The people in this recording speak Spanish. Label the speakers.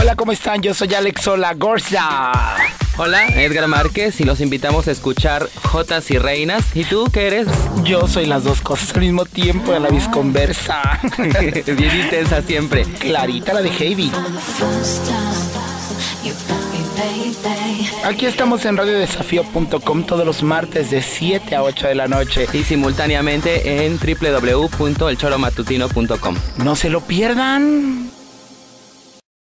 Speaker 1: Hola, ¿cómo están? Yo soy Alex Sola Gorza.
Speaker 2: Hola, Edgar Márquez y los invitamos a escuchar Jotas y Reinas. ¿Y tú qué eres?
Speaker 1: Yo soy las dos cosas al mismo tiempo de la visconversa.
Speaker 2: Bien intensa siempre.
Speaker 1: Clarita la de Heidi. Aquí estamos en radiodesafío.com todos los martes de 7 a 8 de la noche.
Speaker 2: Y simultáneamente en www.elchoromatutino.com.
Speaker 1: No se lo pierdan.